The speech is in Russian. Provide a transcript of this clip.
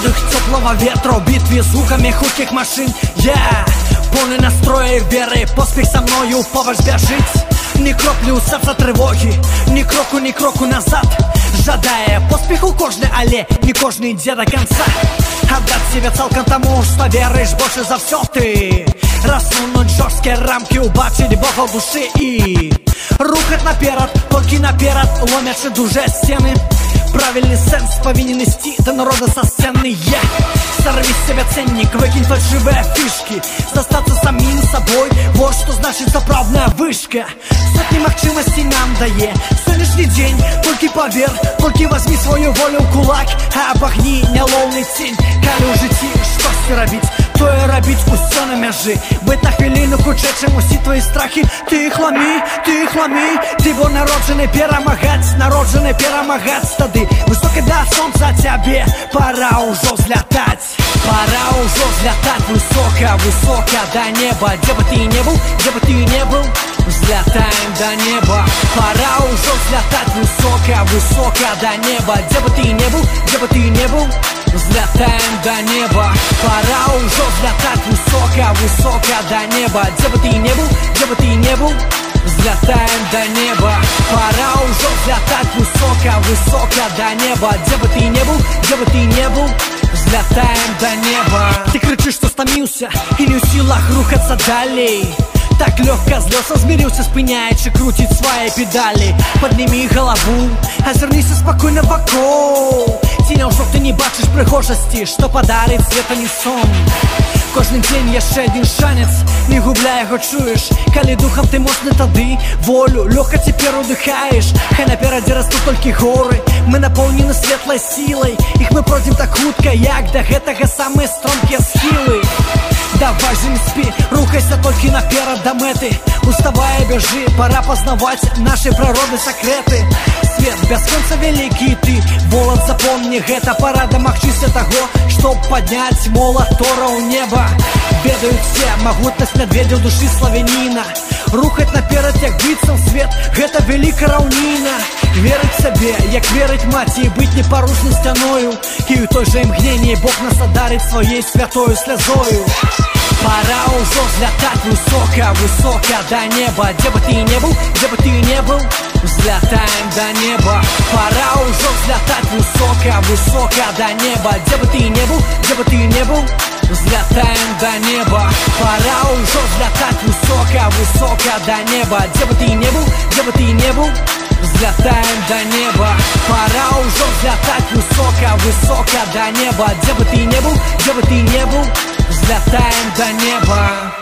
подых теплого ветра В битве звуками худких машин Я полный настроя и веры Поспех со мною по вождя жить Ні кроплі у серця тривоги, ні кроку, ні кроку назад Жадая поспеху кожны, але не кожны ідзе до конца Отдать себе цалкам тому, что веришь больше за все ты Рассунуть жорсткія рамки, убачить Бога в душі і Рухать наперед, тільки наперед, ломячи дуже стіни Правильный сенс повинен нести до народа со сцены Я Сорви с себя ценник, выкинь фальшивые фишки Достаться самим собой, вот что значит заправная вышка Сотни махчимости нам дае Сегодняшний день, только поверь, только возьми свою волю в кулак А обогни няловный тень, калі ў жыцці штосьці рабіць Тое рабіць усё на мяжы Быць на хвіліну хутчэй, чым усі твои страхи Ты их ломи, ты их ломи Ты бо народжаны перамагаць, народжаны перамагаць тады Высока да солнца тебе пора уже взлетать Пора уже взлетать высоко, высоко до неба Где бы ты ни был, где бы ты ни был Взлетаем до неба Пора уже взлетать высоко, высоко до неба Где бы ты ни был, где бы ты ни был Взлетаем до неба. Пора уже взлетать высоко, высоко до неба. Где бы ты ни был, где бы ты ни был Взлетаем до неба. Пора уже взлетать высоко, высоко до неба. Где бы ты ни был, где бы ты ни был Взлетаем до неба. Ты кричишь, что стомился И не в силах рухаться далей так легко з лесом змірился, спиняючи, крутить свои педали. Подними голову, озернися спокойно вокруг Ціняў, чтоб ты не бачишь прыгожасці, что подарит света не сон Кожны дзень яшчэ один шанец, не губляй яго чуеш Калі духам ты моцны тады, волю лёгка цяпер удыхаеш Хай наперадзе растут толькі горы, мы напоўнены светлай сілай Іх мы пройдзем так хутка, як да гэтага самыя стромкія схілы Давай же не спи, рухайся только наперед до меты Уставай, бежи, пора познавать наши природные секреты Свет без конца великий ты, молод запомни гэта Пора домагчыся того, чтоб поднять молот Тора у неба Ведают все могутность медведя в души славянина Рухать наперед, як быццам свет, гэта велика раўніна Верыць сабе, як верыць маці, быць непарушнай сцяною І ў той же імгненні Бог нас адарыць сваёй святою слязою Пора уже взлетать высоко, высоко до неба Где бы ты ни был, где бы ты ни был Взлетаем до неба До неба. Где бы ты ни был, где бы ты ни был Взлетаем до неба. Пора уже взлетать высоко, высоко до неба. Где бы ты ни был, где бы ты ни был Взлетаем до неба. Пора уже взлетать высоко, высоко до неба. Где бы ты ни был, где бы ты ни был Взлетаем до неба